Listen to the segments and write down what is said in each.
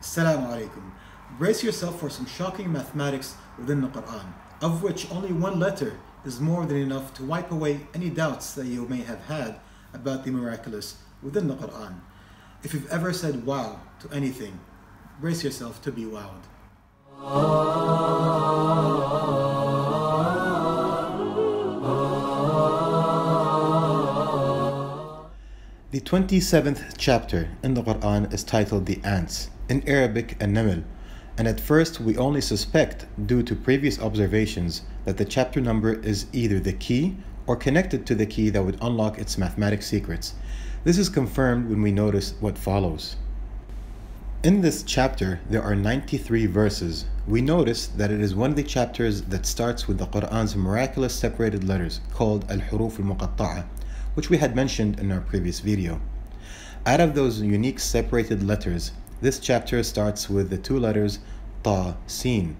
Assalamu alaikum. Brace yourself for some shocking mathematics within the Quran, of which only one letter is more than enough to wipe away any doubts that you may have had about the miraculous within the Quran. If you've ever said wow to anything, brace yourself to be wowed. The 27th chapter in the Quran is titled The Ants, in Arabic An-Naml, and at first we only suspect, due to previous observations, that the chapter number is either the key or connected to the key that would unlock its mathematic secrets. This is confirmed when we notice what follows. In this chapter, there are 93 verses. We notice that it is one of the chapters that starts with the Quran's miraculous separated letters called Al-Huruf al-Muqatta'a, which we had mentioned in our previous video. Out of those unique separated letters, this chapter starts with the two letters Ta, Sin.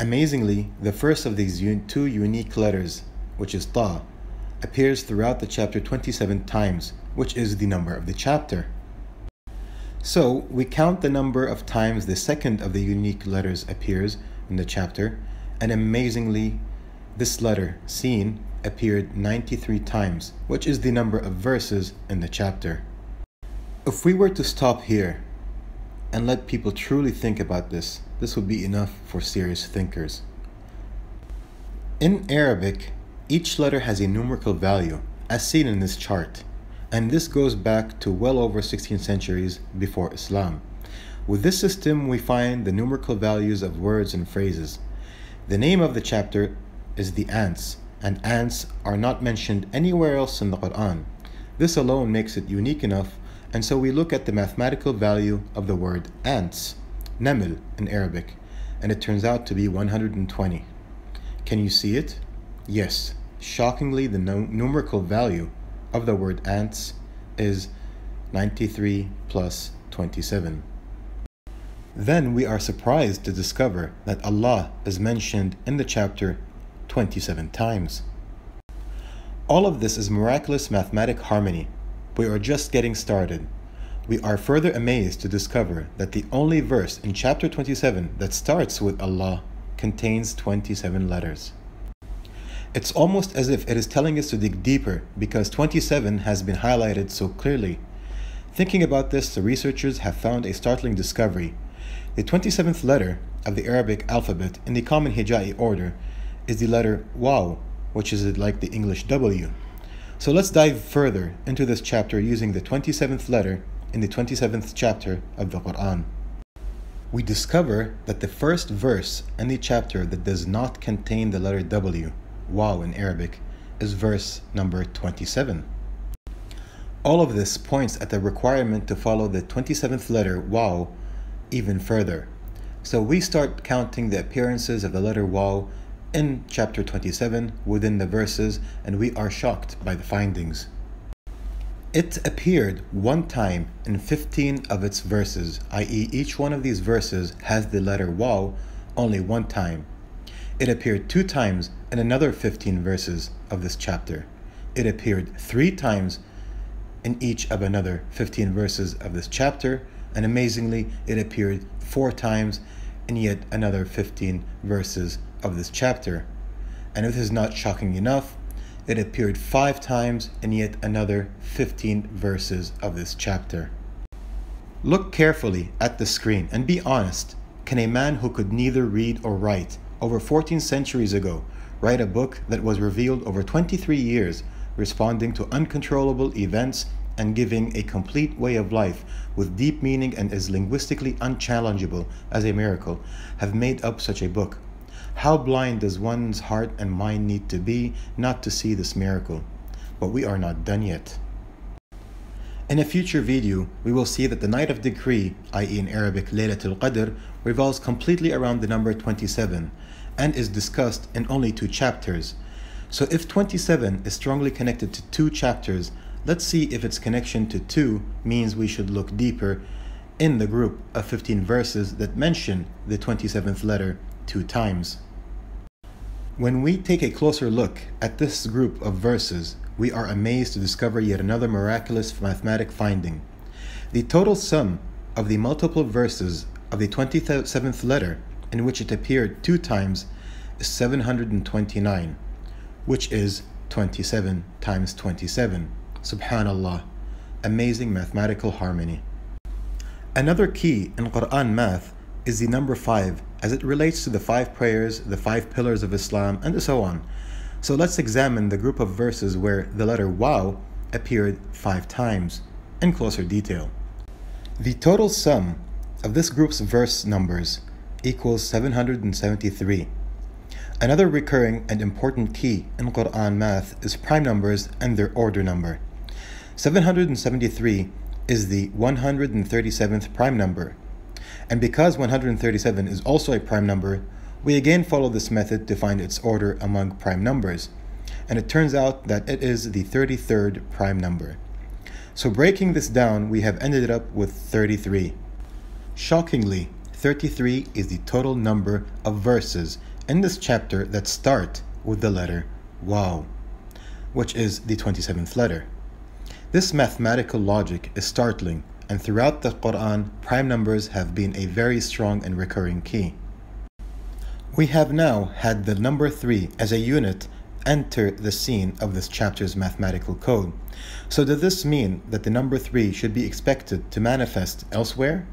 Amazingly, the first of these two unique letters, which is Ta, appears throughout the chapter 27 times, which is the number of the chapter. So, we count the number of times the second of the unique letters appears in the chapter, and amazingly, this letter, Sin, appeared 93 times, which is the number of verses in the chapter. If we were to stop here and let people truly think about this, this would be enough for serious thinkers. In Arabic, each letter has a numerical value, as seen in this chart, and this goes back to well over 16 centuries before Islam. With this system, we find the numerical values of words and phrases. The name of the chapter is the ants, and ants are not mentioned anywhere else in the Quran. This alone makes it unique enough, and so we look at the mathematical value of the word ants, naml in Arabic, and it turns out to be 120. Can you see it? Yes. Shockingly, the numerical value of the word ants is 93 plus 27. Then we are surprised to discover that Allah is mentioned in the chapter 27 times. All of this is miraculous mathematic harmony. We are just getting started. We are further amazed to discover that the only verse in chapter 27 that starts with Allah contains 27 letters. It's almost as if it is telling us to dig deeper because 27 has been highlighted so clearly. Thinking about this, the researchers have found a startling discovery. The 27th letter of the Arabic alphabet in the common Hija'i order is the letter Waw, which is like the English W. So let's dive further into this chapter using the 27th letter in the 27th chapter of the Quran. We discover that the first verse in the chapter that does not contain the letter W, Waw in Arabic, is verse number 27. All of this points at the requirement to follow the 27th letter Waw even further. So we start counting the appearances of the letter Waw in chapter 27 within the verses, and we are shocked by the findings. It appeared one time in 15 of its verses, i.e., each one of these verses has the letter Waw only one time. It appeared two times in another 15 verses of this chapter. It appeared three times in each of another 15 verses of this chapter, and amazingly, it appeared four times in yet another 15 verses of this chapter. And if this is not shocking enough, it appeared five times in yet another 15 verses of this chapter. Look carefully at the screen and be honest. Can a man who could neither read or write over 14 centuries ago write a book that was revealed over 23 years, responding to uncontrollable events and giving a complete way of life with deep meaning and as linguistically unchallengeable as a miracle, have made up such a book? How blind does one's heart and mind need to be not to see this miracle? But we are not done yet. In a future video, we will see that the night of decree, i.e. in Arabic Laylatul Qadr, revolves completely around the number 27 and is discussed in only two chapters. So if 27 is strongly connected to two chapters, let's see if its connection to 2 means we should look deeper in the group of 15 verses that mention the 27th letter two times. When we take a closer look at this group of verses, we are amazed to discover yet another miraculous mathematic finding. The total sum of the multiple verses of the 27th letter in which it appeared two times is 729, which is 27 times 27. Subhanallah. Amazing mathematical harmony. Another key in Quran math is the number 5 as it relates to the five prayers, the five pillars of Islam, and so on. So let's examine the group of verses where the letter Waw appeared five times in closer detail. The total sum of this group's verse numbers equals 773. Another recurring and important key in Quran math is prime numbers and their order number. 773 is the 137th prime number. And because 137 is also a prime number, we again follow this method to find its order among prime numbers. And it turns out that it is the 33rd prime number. So breaking this down, we have ended up with 33. Shockingly, 33 is the total number of verses in this chapter that start with the letter Waw, which is the 27th letter. This mathematical logic is startling, and throughout the Quran, prime numbers have been a very strong and recurring key. We have now had the number 3 as a unit enter the scene of this chapter's mathematical code. So does this mean that the number 3 should be expected to manifest elsewhere?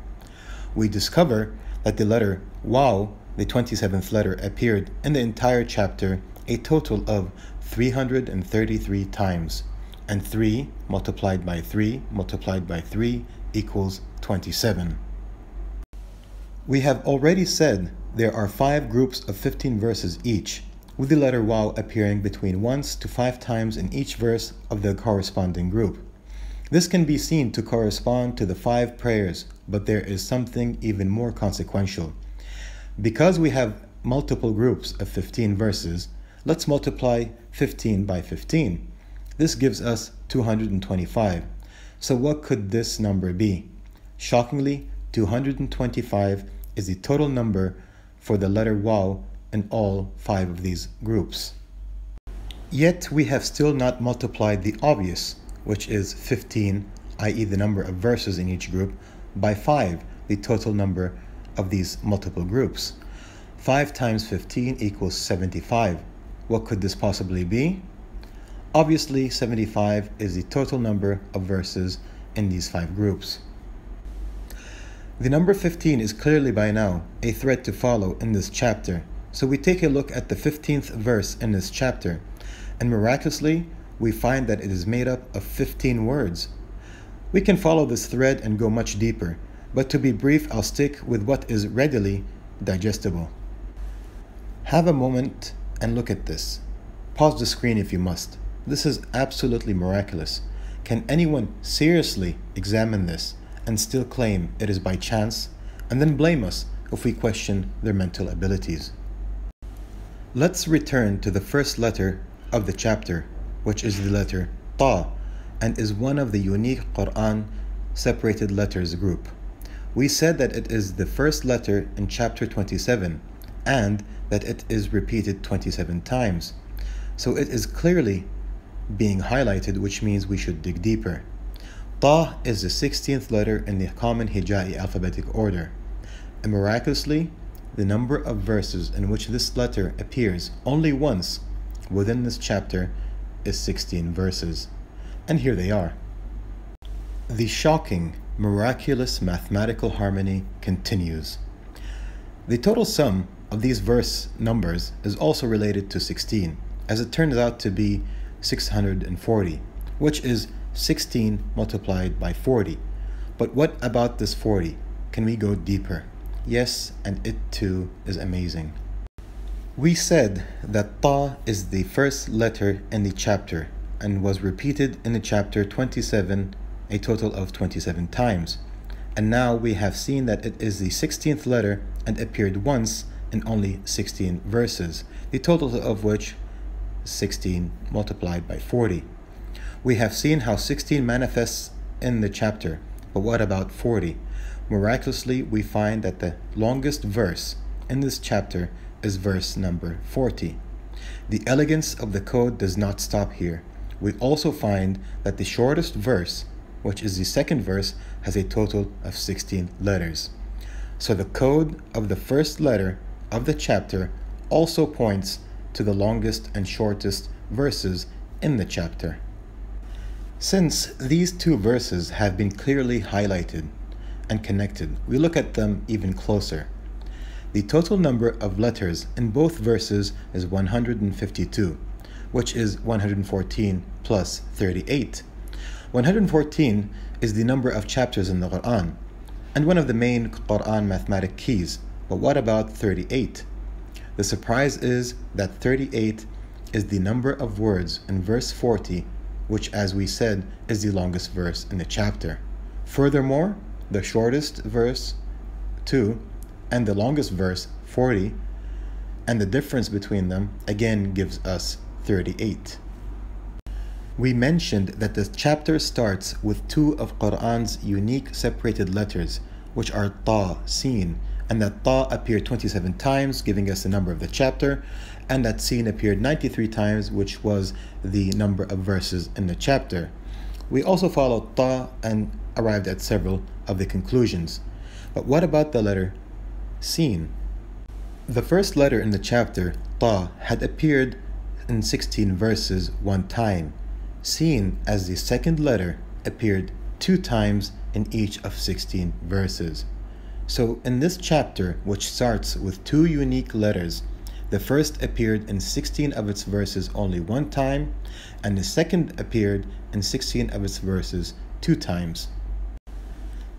We discover that the letter Waw, the 27th letter, appeared in the entire chapter a total of 333 times. And 3 multiplied by 3 multiplied by 3 equals 27. We have already said there are five groups of 15 verses each, with the letter Waw appearing between once to five times in each verse of the corresponding group. This can be seen to correspond to the five prayers, but there is something even more consequential. Because we have multiple groups of 15 verses, let's multiply 15 by 15. This gives us 225. So what could this number be? Shockingly, 225 is the total number for the letter Waw in all five of these groups. Yet we have still not multiplied the obvious, which is 15, i.e., the number of verses in each group, by 5, the total number of these multiple groups. 5 times 15 equals 75. What could this possibly be? Obviously, 75 is the total number of verses in these five groups. The number 15 is clearly by now a thread to follow in this chapter so we take a look at the 15th verse in this chapter, and miraculously, we find that it is made up of 15 words. We can follow this thread and go much deeper, but to be brief, I'll stick with what is readily digestible. Have a moment and look at this. Pause the screen if you must. This is absolutely miraculous. Can anyone seriously examine this and still claim it is by chance, and then blame us if we question their mental abilities? Let's return to the first letter of the chapter, which is the letter Ta and is one of the unique Quran separated letters group. We said that it is the first letter in chapter 27 and that it is repeated 27 times. So it is clearly being highlighted, which means we should dig deeper. Ta is the 16th letter in the common Hijai alphabetic order. And miraculously, the number of verses in which this letter appears only once within this chapter is 16 verses. And here they are. The shocking, miraculous mathematical harmony continues. The total sum of these verse numbers is also related to 16, as it turns out to be 640, which is 16 multiplied by 40. But what about this 40? Can we go deeper? Yes, and it too is amazing. We said that Ta is the first letter in the chapter and was repeated in the chapter 27 a total of 27 times. And now we have seen that it is the 16th letter and appeared once in only 16 verses, the total of which 16 multiplied by 40. We have seen how 16 manifests in the chapter, but what about 40? Miraculously, we find that the longest verse in this chapter is verse number 40. The elegance of the code does not stop here. We also find that the shortest verse which is the second verse, has a total of 16 letters. So the code of the first letter of the chapter also points to the longest and shortest verses in the chapter. Since these two verses have been clearly highlighted and connected, we look at them even closer. The total number of letters in both verses is 152, which is 114 plus 38. 114 is the number of chapters in the Quran and one of the main Quran mathematic keys. But what about 38? The surprise is that 38 is the number of words in verse 40, which, as we said, is the longest verse in the chapter. Furthermore, the shortest verse, 2, and the longest verse, 40, and the difference between them again gives us 38. We mentioned that the chapter starts with two of Quran's unique separated letters, which are Ta, Sin, and that Ta appeared 27 times, giving us the number of the chapter, and that Sin appeared 93 times, which was the number of verses in the chapter. We also followed Ta and arrived at several of the conclusions. But what about the letter Sin? The first letter in the chapter, Ta, had appeared in 16 verses one time. Sin as the second letter appeared two times in each of 16 verses. So, in this chapter, which starts with two unique letters, the first appeared in 16 of its verses only one time, and the second appeared in 16 of its verses two times.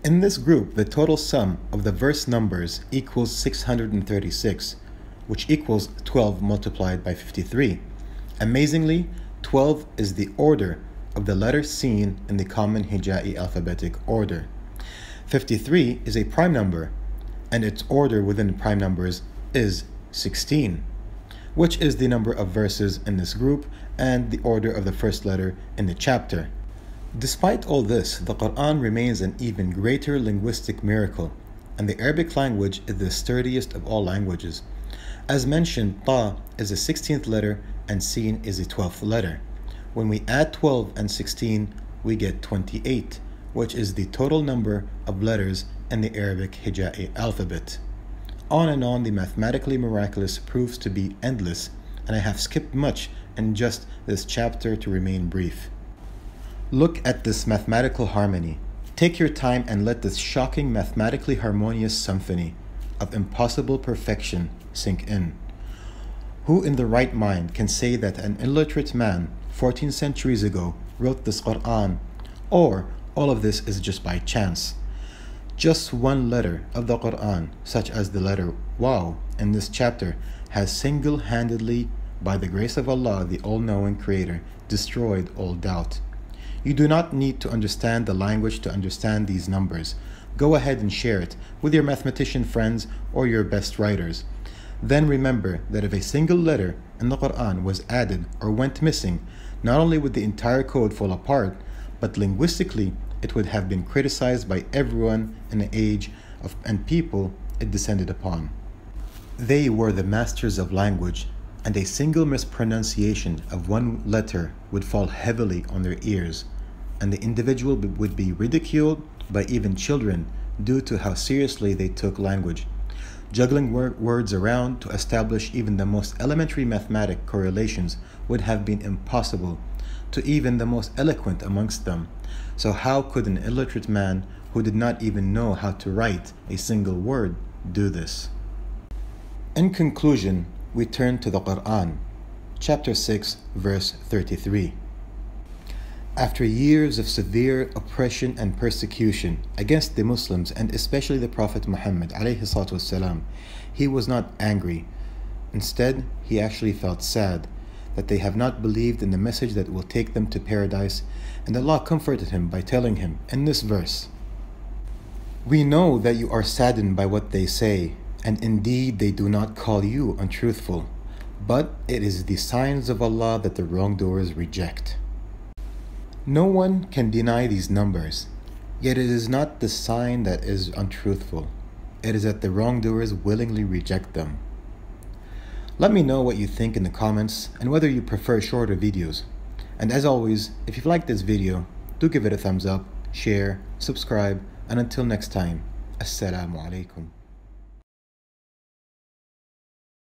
In this group, the total sum of the verse numbers equals 636, which equals 12 multiplied by 53. Amazingly, 12 is the order of the letters seen in the common Hija'i alphabetic order. 53 is a prime number, and its order within the prime numbers is 16, which is the number of verses in this group and the order of the first letter in the chapter. Despite all this, the Quran remains an even greater linguistic miracle, and the Arabic language is the sturdiest of all languages. As mentioned, Ta is the 16th letter and Sin is the 12th letter. When we add 12 and 16, we get 28, which is the total number of letters in the Arabic Hija'i alphabet. On and on, the mathematically miraculous proves to be endless, and I have skipped much in just this chapter to remain brief. Look at this mathematical harmony. Take your time and let this shocking mathematically harmonious symphony of impossible perfection sink in. Who in the right mind can say that an illiterate man 14 centuries ago wrote this Quran, or all of this is just by chance? Just one letter of the Quran, such as the letter Waw in this chapter, has single handedly, by the grace of Allah, the all knowing Creator, destroyed all doubt. You do not need to understand the language to understand these numbers. Go ahead and share it with your mathematician friends or your best writers. Then remember that if a single letter in the Quran was added or went missing, not only would the entire code fall apart, but linguistically it would have been criticized by everyone in the age of, and people it descended upon. They were the masters of language and a single mispronunciation of one letter would fall heavily on their ears, and the individual would be ridiculed by even children due to how seriously they took language. Juggling wor- words around to establish even the most elementary mathematic correlations would have been impossible to even the most eloquent amongst them. So, how could an illiterate man who did not even know how to write a single word do this? In conclusion, we turn to the Quran, chapter 6, verse 33. After years of severe oppression and persecution against the Muslims and especially the Prophet Muhammad والسلام, he was not angry. Instead, he actually felt sad that they have not believed in the message that will take them to paradise, and Allah comforted him by telling him in this verse We know that you are saddened by what they say, and indeed they do not call you untruthful, but it is the signs of Allah that the wrongdoers reject. No one can deny these numbers, yet it is not the sign that is untruthful. It is that the wrongdoers willingly reject them. Let me know what you think in the comments and whether you prefer shorter videos. And as always, if you've liked this video, do give it a thumbs up share, subscribe, and until next time, Assalamu alaikum.